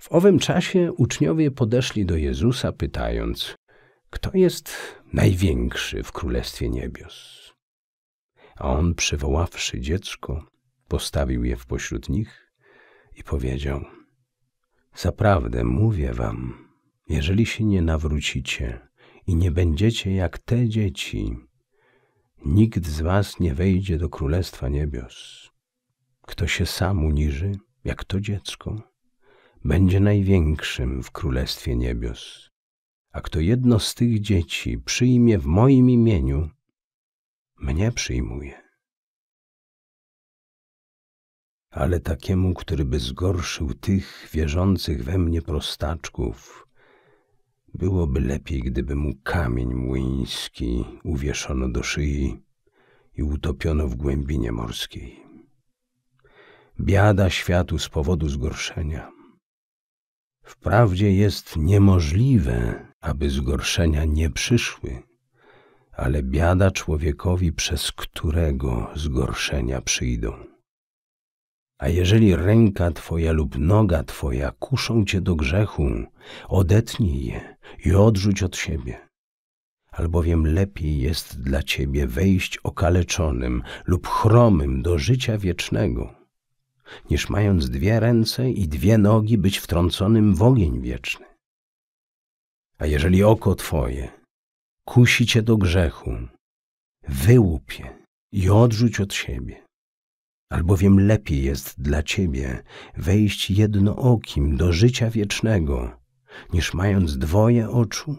W owym czasie uczniowie podeszli do Jezusa, pytając, kto jest największy w Królestwie Niebios? A on, przywoławszy dziecko, postawił je w pośród nich i powiedział, Zaprawdę mówię wam, jeżeli się nie nawrócicie i nie będziecie jak te dzieci, nikt z was nie wejdzie do Królestwa Niebios. Kto się sam uniży, jak to dziecko, będzie największym w Królestwie Niebios. A kto jedno z tych dzieci przyjmie w moim imieniu, mnie przyjmuje. Ale takiemu, który by zgorszył tych wierzących we mnie prostaczków, byłoby lepiej, gdyby mu kamień młyński uwieszono do szyi i utopiono w głębinie morskiej. Biada światu z powodu zgorszenia. Wprawdzie jest niemożliwe, aby zgorszenia nie przyszły, ale biada człowiekowi, przez którego zgorszenia przyjdą. A jeżeli ręka Twoja lub noga Twoja kuszą Cię do grzechu, odetnij je i odrzuć od siebie. Albowiem lepiej jest dla Ciebie wejść okaleczonym lub chromym do życia wiecznego, niż mając dwie ręce i dwie nogi być wtrąconym w ogień wieczny. A jeżeli oko Twoje kusi cię do grzechu, wyłup je i odrzuć od siebie. Albowiem lepiej jest dla ciebie wejść jednookim do życia wiecznego, niż mając dwoje oczu,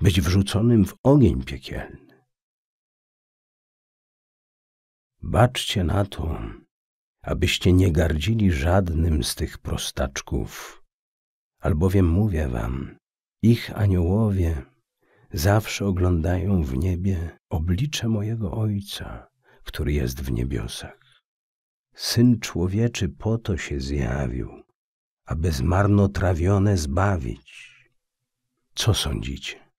być wrzuconym w ogień piekielny. Baczcie na to, abyście nie gardzili żadnym z tych prostaczków, albowiem mówię wam, ich aniołowie zawsze oglądają w niebie oblicze mojego Ojca, który jest w niebiosach. Syn człowieczy po to się zjawił, aby zmarnotrawione zbawić. Co sądzicie?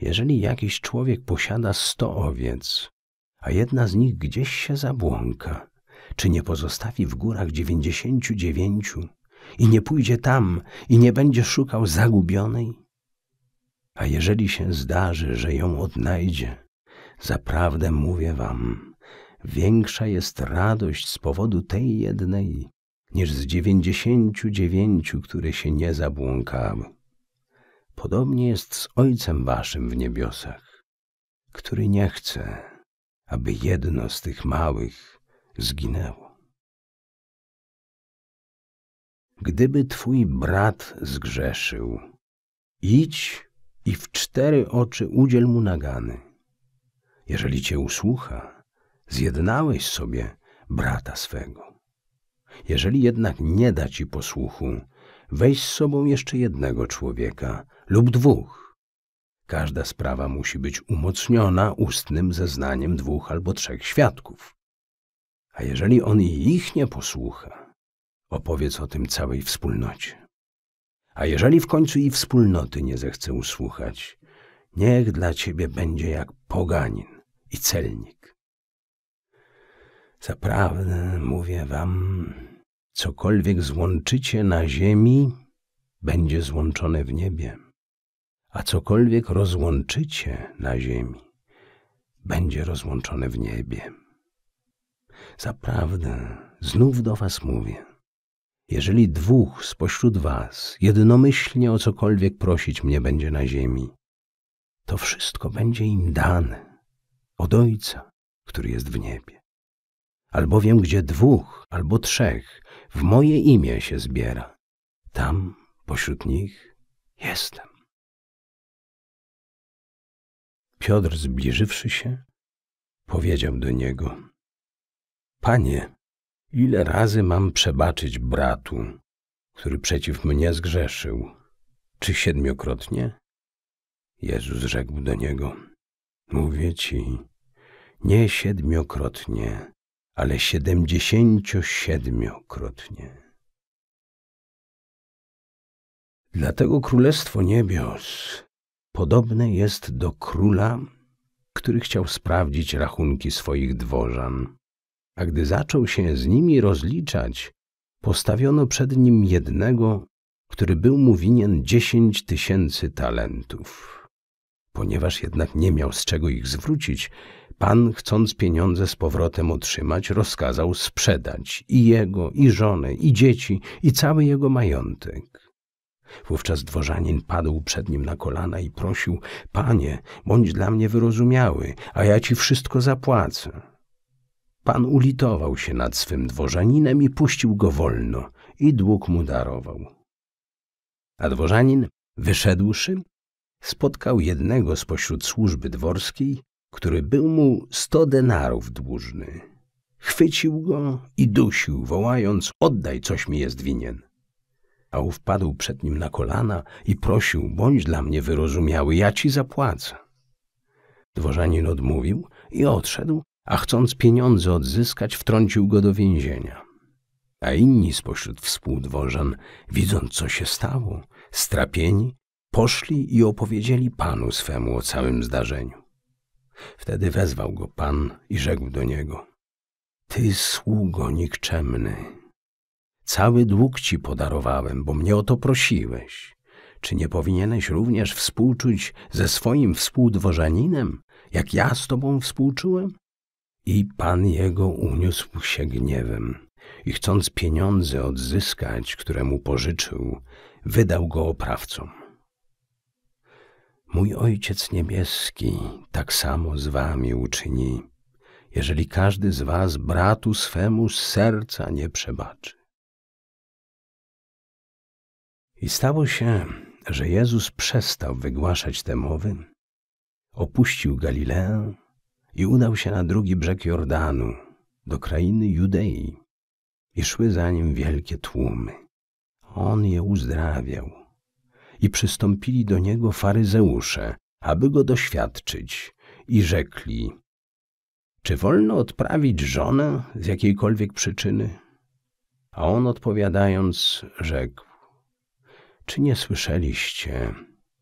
Jeżeli jakiś człowiek posiada sto owiec, a jedna z nich gdzieś się zabłąka, czy nie pozostawi w górach dziewięćdziesięciu dziewięciu i nie pójdzie tam i nie będzie szukał zagubionej? A jeżeli się zdarzy, że ją odnajdzie, zaprawdę mówię wam, większa jest radość z powodu tej jednej, niż z dziewięćdziesięciu dziewięciu, które się nie zabłąkały. Podobnie jest z Ojcem waszym w niebiosach, który nie chce, aby jedno z tych małych zginęło. Gdyby twój brat zgrzeszył, idź i w cztery oczy udziel mu nagany. Jeżeli cię usłucha, zjednałeś sobie brata swego. Jeżeli jednak nie da ci posłuchu, weź z sobą jeszcze jednego człowieka lub dwóch, Każda sprawa musi być umocniona ustnym zeznaniem dwóch albo trzech świadków. A jeżeli on ich nie posłucha, opowiedz o tym całej wspólnocie. A jeżeli w końcu i wspólnoty nie zechce usłuchać, niech dla ciebie będzie jak poganin i celnik. Zaprawdę mówię wam, cokolwiek złączycie na ziemi, będzie złączone w niebie, a cokolwiek rozłączycie na ziemi, będzie rozłączone w niebie. Zaprawdę, znów do was mówię, jeżeli dwóch spośród was jednomyślnie o cokolwiek prosić mnie będzie na ziemi, to wszystko będzie im dane od Ojca, który jest w niebie. Albowiem gdzie dwóch albo trzech w moje imię się zbiera, tam pośród nich jestem. Piotr zbliżywszy się, powiedział do niego, Panie, ile razy mam przebaczyć bratu, który przeciw mnie zgrzeszył? Czy siedmiokrotnie? Jezus rzekł do niego, mówię ci, nie siedmiokrotnie, ale siedemdziesięciosiedmiokrotnie. Dlatego Królestwo Niebios podobne jest do króla, który chciał sprawdzić rachunki swoich dworzan. A gdy zaczął się z nimi rozliczać, postawiono przed nim jednego, który był mu winien dziesięć tysięcy talentów. Ponieważ jednak nie miał z czego ich zwrócić, pan, chcąc pieniądze z powrotem otrzymać, rozkazał sprzedać i jego, i żonę, i dzieci, i cały jego majątek. Wówczas dworzanin padł przed nim na kolana i prosił: Panie, bądź dla mnie wyrozumiały, a ja ci wszystko zapłacę. Pan ulitował się nad swym dworzaninem i puścił go wolno, i dług mu darował. A dworzanin, wyszedłszy, spotkał jednego spośród służby dworskiej, który był mu sto denarów dłużny. Chwycił go i dusił, wołając: Oddaj, coś mi jest winien. A ów padł przed nim na kolana i prosił: Bądź dla mnie wyrozumiały, ja ci zapłacę. Dworzanin odmówił i odszedł, a chcąc pieniądze odzyskać, wtrącił go do więzienia. A inni spośród współdworzan, widząc co się stało, strapieni, poszli i opowiedzieli panu swemu o całym zdarzeniu. Wtedy wezwał go pan i rzekł do niego: Ty sługo nikczemny, cały dług ci podarowałem, bo mnie o to prosiłeś. Czy nie powinieneś również współczuć ze swoim współdworzaninem, jak ja z tobą współczułem? I pan jego uniósł się gniewem i chcąc pieniądze odzyskać, które mu pożyczył, wydał go oprawcom. Mój Ojciec Niebieski tak samo z wami uczyni, jeżeli każdy z was bratu swemu z serca nie przebaczy. I stało się, że Jezus przestał wygłaszać te mowy, opuścił Galileę i udał się na drugi brzeg Jordanu, do krainy Judei, i szły za nim wielkie tłumy. On je uzdrawiał i przystąpili do niego faryzeusze, aby go doświadczyć i rzekli, czy wolno odprawić żonę z jakiejkolwiek przyczyny? A on odpowiadając rzekł, czy nie słyszeliście,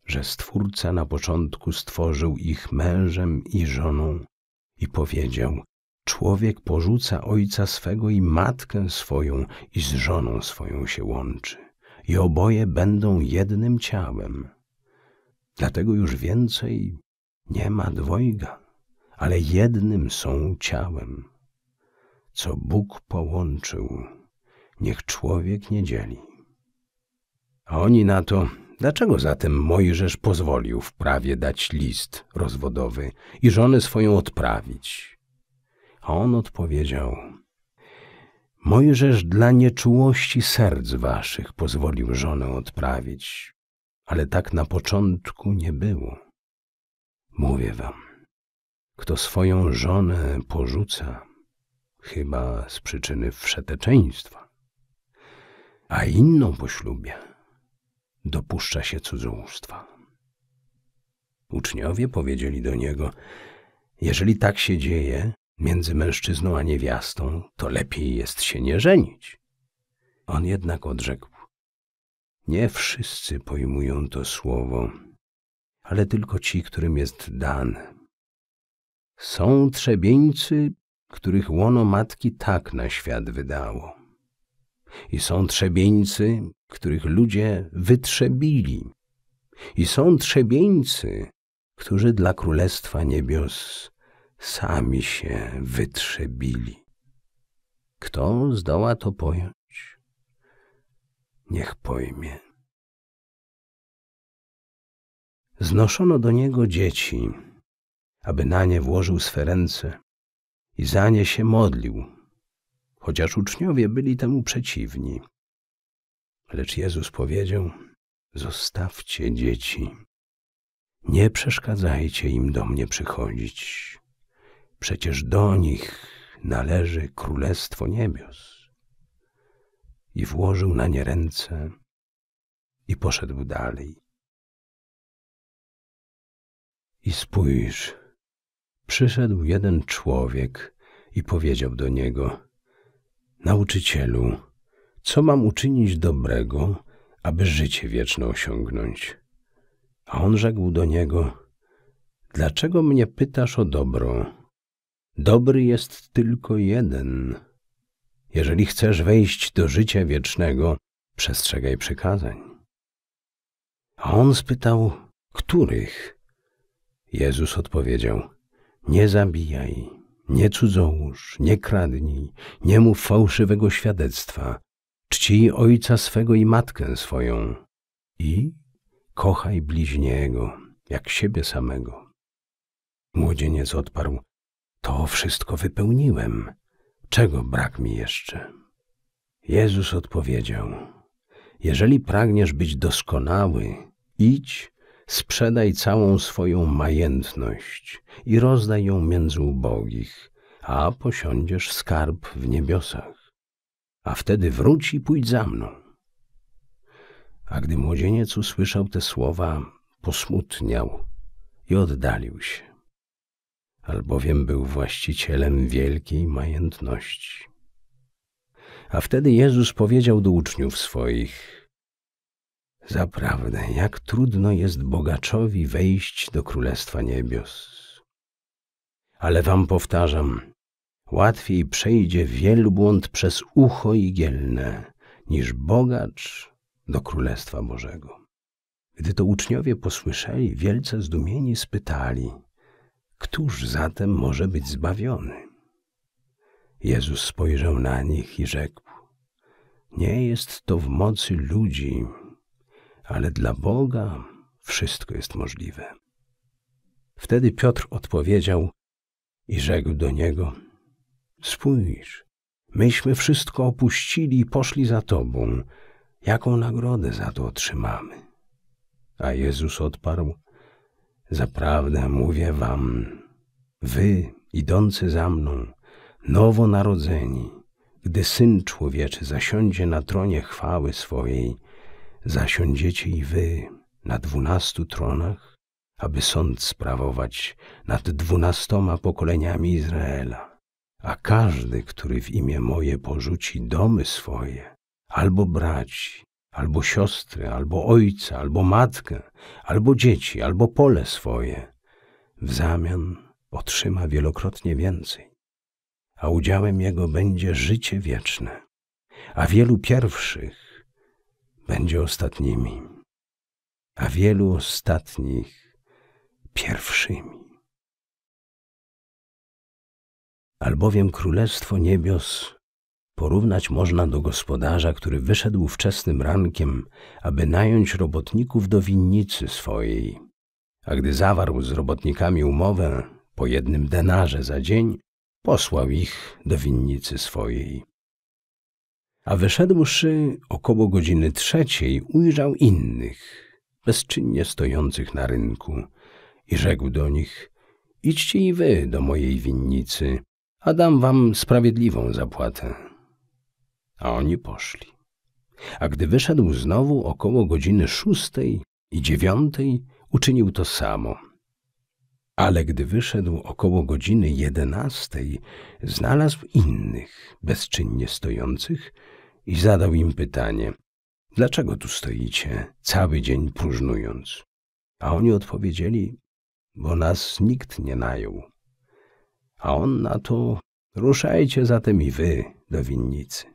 że Stwórca na początku stworzył ich mężem i żoną i powiedział, człowiek porzuca ojca swego i matkę swoją i z żoną swoją się łączy i oboje będą jednym ciałem. Dlatego już więcej nie ma dwojga, ale jednym są ciałem. Co Bóg połączył, niech człowiek nie dzieli. A oni na to, dlaczego zatem Mojżesz pozwolił w prawie dać list rozwodowy i żonę swoją odprawić? A on odpowiedział, Mojżesz dla nieczułości serc waszych pozwolił żonę odprawić, ale tak na początku nie było. Mówię wam, kto swoją żonę porzuca, chyba z przyczyny wszeteczeństwa, a inną poślubia, dopuszcza się cudzołóstwa. Uczniowie powiedzieli do niego, jeżeli tak się dzieje między mężczyzną a niewiastą, to lepiej jest się nie żenić. On jednak odrzekł, nie wszyscy pojmują to słowo, ale tylko ci, którym jest dane. Są trzebieńcy, których łono matki tak na świat wydało. I są trzebieńcy, których ludzie wytrzebili. I są trzebieńcy, którzy dla Królestwa Niebios sami się wytrzebili. Kto zdoła to pojąć, niech pojmie. Znoszono do niego dzieci, aby na nie włożył swe ręce i za nie się modlił, chociaż uczniowie byli temu przeciwni. Lecz Jezus powiedział, zostawcie dzieci, nie przeszkadzajcie im do mnie przychodzić, przecież do nich należy Królestwo Niebios. I włożył na nie ręce i poszedł dalej. I spójrz, przyszedł jeden człowiek i powiedział do niego: Nauczycielu, co mam uczynić dobrego, aby życie wieczne osiągnąć? A on rzekł do niego: Dlaczego mnie pytasz o dobro? Dobry jest tylko jeden. Jeżeli chcesz wejść do życia wiecznego, przestrzegaj przykazań. A on spytał: Których? Jezus odpowiedział: Nie zabijaj, nie cudzołóż, nie kradnij, nie mów fałszywego świadectwa, czcij ojca swego i matkę swoją i kochaj bliźniego jak siebie samego. Młodzieniec odparł: To wszystko wypełniłem. Czego brak mi jeszcze? Jezus odpowiedział: Jeżeli pragniesz być doskonały, idź sprzedaj całą swoją majętność i rozdaj ją między ubogich, a posiądziesz skarb w niebiosach. A wtedy wróć i pójdź za mną. A gdy młodzieniec usłyszał te słowa, posmutniał i oddalił się, albowiem był właścicielem wielkiej majętności. A wtedy Jezus powiedział do uczniów swoich – Zaprawdę, jak trudno jest bogaczowi wejść do Królestwa Niebios. Ale wam powtarzam, łatwiej przejdzie wielbłąd przez ucho igielne, niż bogacz do Królestwa Bożego. Gdy to uczniowie posłyszeli, wielce zdumieni spytali, któż zatem może być zbawiony? Jezus spojrzał na nich i rzekł, nie jest to w mocy ludzi, ale dla Boga wszystko jest możliwe. Wtedy Piotr odpowiedział i rzekł do niego: Spójrz, myśmy wszystko opuścili i poszli za Tobą. Jaką nagrodę za to otrzymamy? A Jezus odparł: Zaprawdę mówię Wam, Wy, idący za mną, nowonarodzeni, gdy Syn Człowieczy zasiądzie na tronie chwały swojej, zasiądziecie i wy na dwunastu tronach, aby sąd sprawować nad dwunastoma pokoleniami Izraela. A każdy, który w imię moje porzuci domy swoje, albo braci, albo siostry, albo ojca, albo matkę, albo dzieci, albo pole swoje, w zamian otrzyma wielokrotnie więcej. A udziałem jego będzie życie wieczne. A wielu pierwszych będzie ostatnimi, a wielu ostatnich pierwszymi. Albowiem Królestwo Niebios porównać można do gospodarza, który wyszedł wczesnym rankiem, aby nająć robotników do winnicy swojej. A gdy zawarł z robotnikami umowę po jednym denarze za dzień, posłał ich do winnicy swojej. A wyszedłszy około godziny trzeciej, ujrzał innych, bezczynnie stojących na rynku i rzekł do nich, idźcie i wy do mojej winnicy, a dam wam sprawiedliwą zapłatę. A oni poszli. A gdy wyszedł znowu około godziny szóstej i dziewiątej, uczynił to samo Ale gdy wyszedł około godziny jedenastej, znalazł innych, bezczynnie stojących i zadał im pytanie, dlaczego tu stoicie, cały dzień próżnując? A oni odpowiedzieli, bo nas nikt nie najął. A on na to, ruszajcie zatem i wy do winnicy.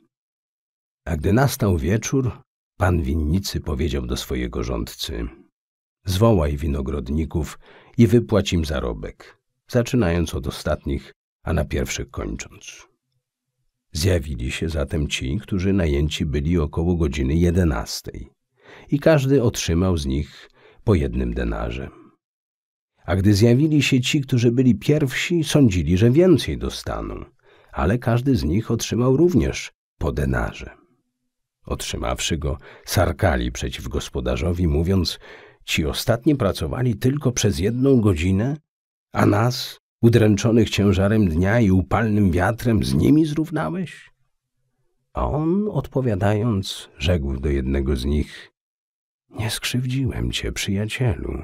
A gdy nastał wieczór, pan winnicy powiedział do swojego rządcy, zwołaj winogrodników i wypłać im zarobek, zaczynając od ostatnich, a na pierwszych kończąc. Zjawili się zatem ci, którzy najęci byli około godziny jedenastej i każdy otrzymał z nich po jednym denarze. A gdy zjawili się ci, którzy byli pierwsi, sądzili, że więcej dostaną, ale każdy z nich otrzymał również po denarze. Otrzymawszy go, sarkali przeciw gospodarzowi, mówiąc, ci ostatni pracowali tylko przez jedną godzinę, a nas, udręczonych ciężarem dnia i upalnym wiatrem, z nimi zrównałeś? A on, odpowiadając, rzekł do jednego z nich, nie skrzywdziłem cię, przyjacielu.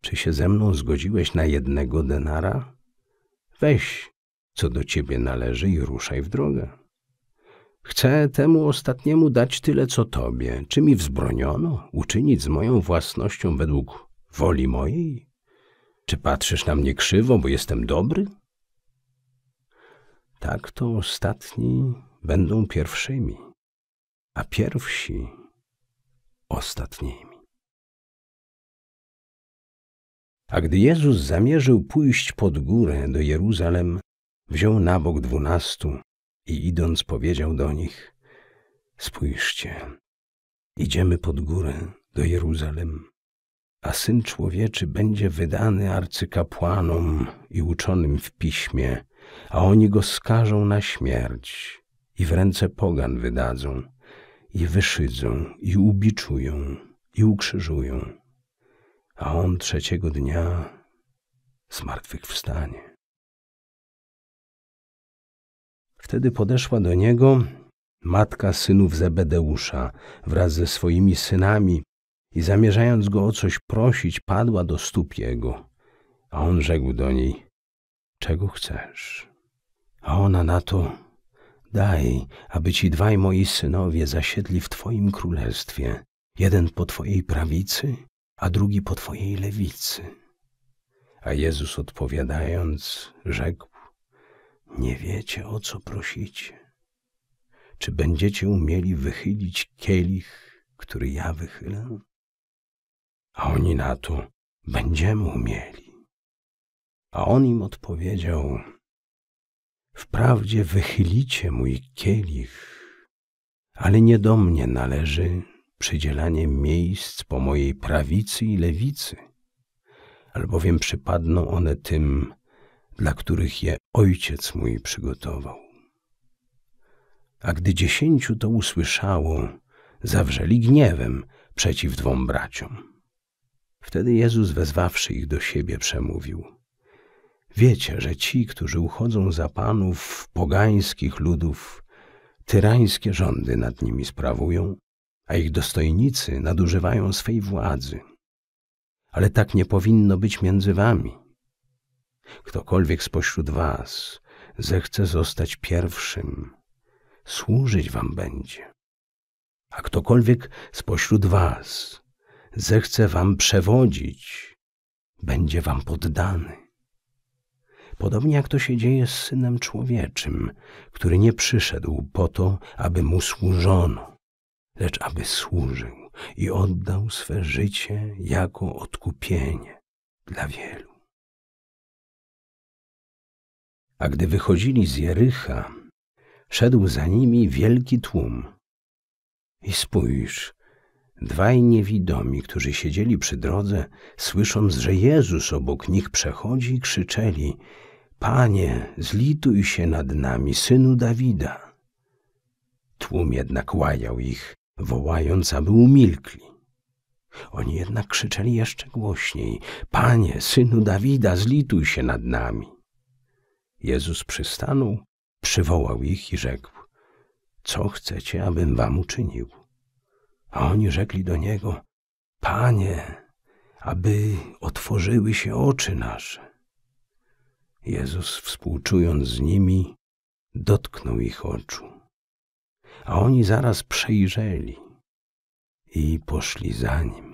Czy się ze mną zgodziłeś na jednego denara? Weź, co do ciebie należy i ruszaj w drogę. Chcę temu ostatniemu dać tyle, co tobie. Czy mi wzbroniono uczynić z moją własnością według woli mojej? Czy patrzysz na mnie krzywo, bo jestem dobry? Tak to ostatni będą pierwszymi, a pierwsi ostatnimi. A gdy Jezus zamierzył pójść pod górę do Jeruzalem, wziął na bok dwunastu i idąc powiedział do nich, spójrzcie, idziemy pod górę do Jeruzalem, a Syn Człowieczy będzie wydany arcykapłanom i uczonym w piśmie, a oni go skażą na śmierć i w ręce pogan wydadzą i wyszydzą i ubiczują i ukrzyżują, a on trzeciego dnia zmartwychwstanie. Wtedy podeszła do niego matka synów Zebedeusza wraz ze swoimi synami i zamierzając go o coś prosić, padła do stóp jego. A on rzekł do niej, czego chcesz? A ona na to, daj, aby ci dwaj moi synowie zasiedli w twoim królestwie, jeden po twojej prawicy, a drugi po twojej lewicy. A Jezus odpowiadając, rzekł, nie wiecie, o co prosicie. Czy będziecie umieli wychylić kielich, który ja wychylę? A oni na to, będziemy umieli. A on im odpowiedział, wprawdzie wychylicie mój kielich, ale nie do mnie należy przydzielanie miejsc po mojej prawicy i lewicy, albowiem przypadną one tym, dla których je ojciec mój przygotował. A gdy dziesięciu to usłyszało, zawrzeli gniewem przeciw dwom braciom. Wtedy Jezus, wezwawszy ich do siebie, przemówił: Wiecie, że ci, którzy uchodzą za panów pogańskich ludów, tyrańskie rządy nad nimi sprawują, a ich dostojnicy nadużywają swej władzy. Ale tak nie powinno być między wami. Ktokolwiek spośród was zechce zostać pierwszym, służyć wam będzie. A ktokolwiek spośród was zechce wam przewodzić, będzie wam poddany. Podobnie jak to się dzieje z Synem Człowieczym, który nie przyszedł po to, aby mu służono, lecz aby służył i oddał swe życie jako odkupienie dla wielu. A gdy wychodzili z Jericha, szedł za nimi wielki tłum. I spójrz, dwaj niewidomi, którzy siedzieli przy drodze, słysząc, że Jezus obok nich przechodzi, krzyczeli: Panie, zlituj się nad nami, synu Dawida. Tłum jednak łajał ich, wołając, aby umilkli. Oni jednak krzyczeli jeszcze głośniej: Panie, synu Dawida, zlituj się nad nami. Jezus przystanął, przywołał ich i rzekł: Co chcecie, abym wam uczynił? A oni rzekli do niego: Panie, aby otworzyły się oczy nasze. Jezus, współczując z nimi, dotknął ich oczu, a oni zaraz przejrzeli i poszli za nim.